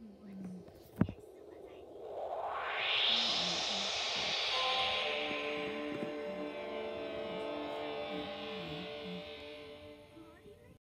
boy.